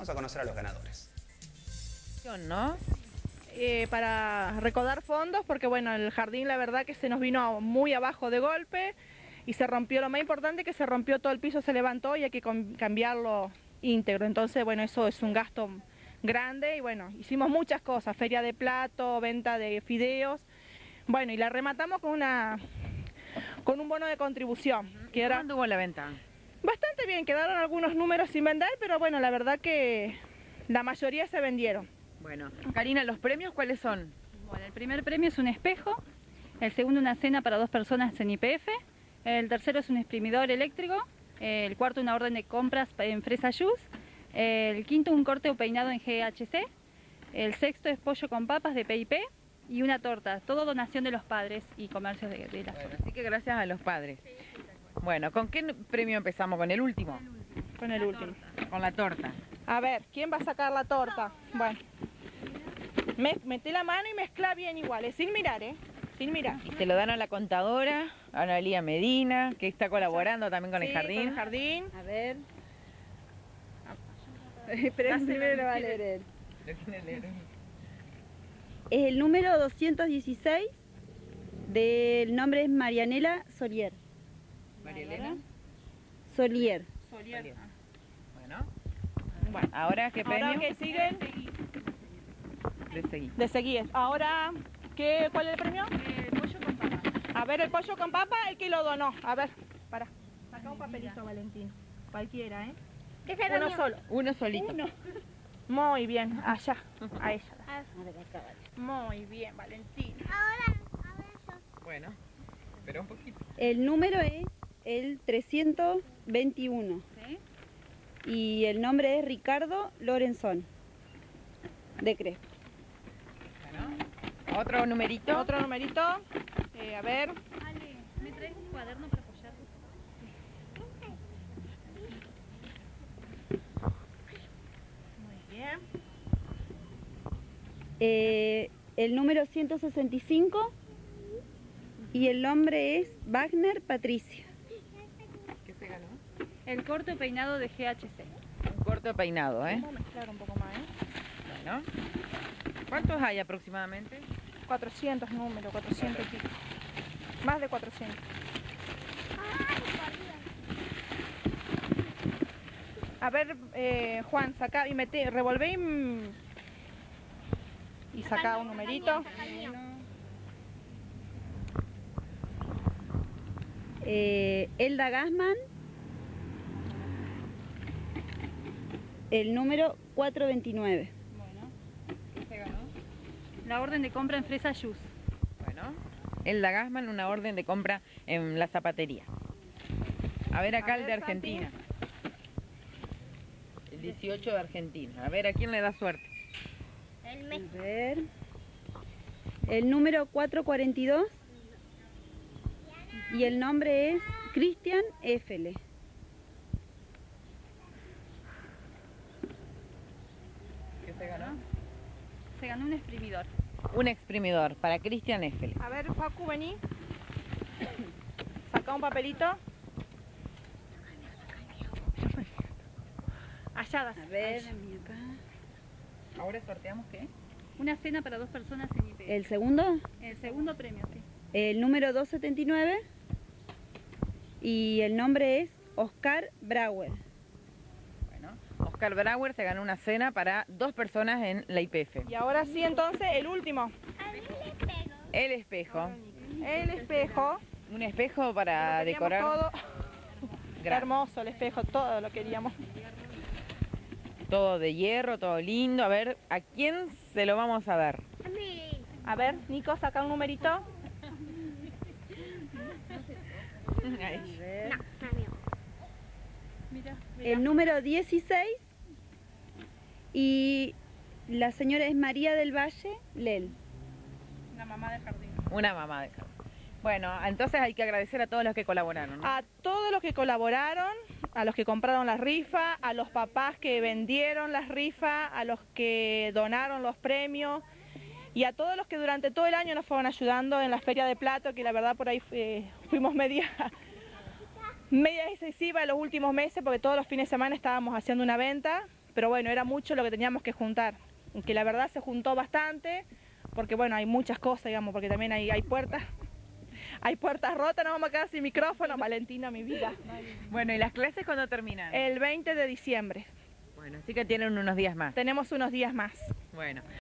Vamos a conocer a los ganadores. ¿No? Eh, para recaudar fondos, porque bueno, el jardín la verdad que se nos vino muy abajo de golpe y se rompió, lo más importante que se rompió todo el piso, se levantó y hay que cambiarlo íntegro. Entonces, bueno, eso es un gasto grande y bueno, hicimos muchas cosas, feria de plato, venta de fideos, bueno, y la rematamos con una con un bono de contribución. Que era, ¿Cuándo hubo la venta? Bastante bien, quedaron algunos números sin vender, pero bueno, la verdad que la mayoría se vendieron. Bueno, Karina, ¿los premios cuáles son? Bueno, el primer premio es un espejo, el segundo una cena para dos personas en IPF, el tercero es un exprimidor eléctrico, el cuarto una orden de compras en Fresa Juice, el quinto un corte o peinado en GHC, el sexto es pollo con papas de PIP y una torta, todo donación de los padres y comercios de, la zona. Así que gracias a los padres. Bueno, ¿con qué premio empezamos? ¿Con el último? Con el último. Con la torta. A ver, ¿quién va a sacar la torta? Bueno, me, mete la mano y mezcla bien igual, sin mirar, ¿eh? Sin mirar. Y te lo dan a la contadora, a Analia Medina, que está colaborando también con el jardín. Con el jardín. A ver. Pero primero va a leer él. Es el número 216, del nombre es Marianela Solier. ¿Marianela? Solier. Solier. Bueno. bueno. ¿Ahora qué premio? Ahora que siguen. De seguir. De seguir. Ahora, ¿qué, ¿cuál es el premio? El pollo con papa. A ver, el pollo con papa, el que lo donó. A ver, para. Saca un papelito, Valentín. Cualquiera, ¿eh? Uno solo. Uno solito. Uno. Muy bien, allá, a ella. Muy bien, Valentín. Ahora, ahora Bueno, espera un poquito. El número es el 321. ¿Sí? Y el nombre es Ricardo Lorenzón, de Crespo. Bueno, otro numerito. Otro numerito. Eh, a ver. Ale, ¿me traes un cuaderno para apoyar? Muy bien. Eh, el número 165 y el nombre es Wagner Patricia. El corto peinado de GHC. Un corto peinado, ¿eh? Vamos a mezclar un poco más, ¿eh? Bueno. ¿Cuántos hay aproximadamente? 400 números, 400 y Más de 400. A ver, eh, Juan, saca y mete, revolvé y y saca un numerito. Eh, Elda Gasman, el número 429. Bueno, ¿qué ganó? La orden de compra en Fresa Juice. Bueno, Elda Gasman, una orden de compra en la zapatería. A ver acá el de Argentina. El 18 de Argentina. A ver a quién le da suerte. A ver. El número 442. Y el nombre es Cristian Efele. ¿Qué se ganó? Se ganó un exprimidor. Un exprimidor para Cristian Efele. A ver, Facu, vení. Saca un papelito. Allá, A ver, acá. ¿Ahora sorteamos qué? Una cena para dos personas en IP. ¿El segundo? El segundo premio, sí. El número 279 y el nombre es Oscar Brauer. Oscar Brauer se ganó una cena para dos personas en la IPF. Y ahora sí, entonces, el último. El espejo. El espejo. Un espejo para decorar. Todo. Hermoso el espejo, todo lo queríamos. Todo de hierro, todo lindo. A ver, ¿a quién se lo vamos a dar? A mí. A ver, Nico, saca un numerito. El número 16 y la señora es María del Valle Lel. Una mamá de jardín. Una mamá de jardín. Bueno, entonces hay que agradecer a todos los que colaboraron. A todos los que colaboraron, a los que compraron las rifas, a los papás que vendieron las rifas, a los que donaron los premios y a todos los que durante todo el año nos fueron ayudando en la Feria de Plato, que la verdad por ahí eh, fuimos media, media excesiva en los últimos meses porque todos los fines de semana estábamos haciendo una venta. Pero bueno, era mucho lo que teníamos que juntar. Que la verdad se juntó bastante, porque bueno, hay muchas cosas, digamos, porque también hay, hay puertas. Hay puertas rotas, nos vamos a quedar sin micrófono, Valentina, mi vida. Bueno, ¿y las clases cuándo terminan? El 20 de diciembre. Bueno, así que tienen unos días más. Tenemos unos días más. Bueno.